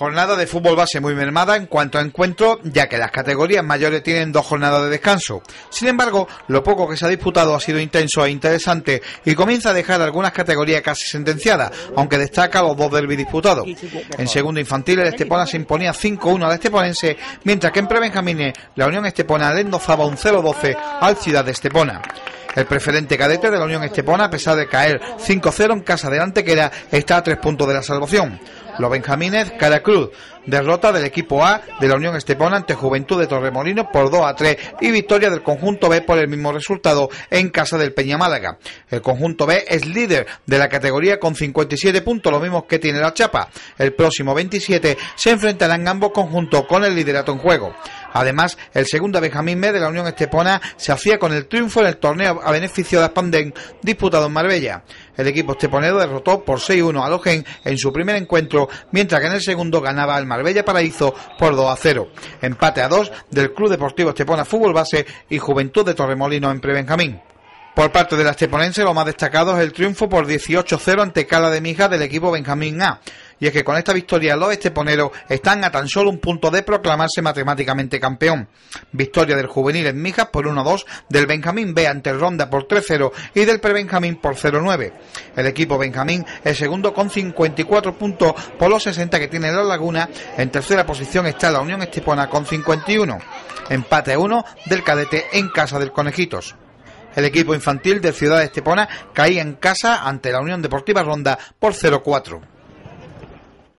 Jornada de fútbol base muy mermada en cuanto a encuentro, ya que las categorías mayores tienen dos jornadas de descanso. Sin embargo, lo poco que se ha disputado ha sido intenso e interesante y comienza a dejar algunas categorías casi sentenciadas, aunque destaca los dos derbis disputados. En segundo infantil, el Estepona se imponía 5-1 al Esteponense, mientras que en prebenjamines la Unión Estepona le endozaba un 0-12 al Ciudad de Estepona. El preferente cadete de la Unión Estepona, a pesar de caer 5-0 en casa del Antequera, está a tres puntos de la salvación. Los Benjamines Caracruz, derrota del equipo A de la Unión Estepona ante Juventud de Torremolinos por 2 a 3 y victoria del conjunto B por el mismo resultado en casa del Peña Málaga. El conjunto B es líder de la categoría con 57 puntos, lo mismo que tiene la Chapa. El próximo 27 se enfrentarán ambos conjuntos con el liderato en juego. Además, el segundo Benjamín B de la Unión Estepona se hacía con el triunfo en el torneo a beneficio de Aspandén disputado en Marbella. El equipo esteponero derrotó por 6-1 a Logen en su primer encuentro, mientras que en el segundo ganaba al Marbella Paraíso por 2 0. Empate a 2 del Club Deportivo Estepona Fútbol Base y Juventud de Torremolino en Prebenjamín. Por parte de la Esteponense, lo más destacado es el triunfo por 18-0 ante Cala de Mija del equipo Benjamín A. Y es que con esta victoria los esteponeros están a tan solo un punto de proclamarse matemáticamente campeón. Victoria del juvenil en Mijas por 1-2, del Benjamín B ante Ronda por 3-0 y del Prebenjamín por 0-9. El equipo Benjamín es segundo con 54 puntos por los 60 que tiene la Laguna. En tercera posición está la Unión Estepona con 51. Empate a 1 del cadete en casa del Conejitos. El equipo infantil de Ciudad Estepona caía en casa ante la Unión Deportiva Ronda por 0-4.